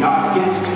the guest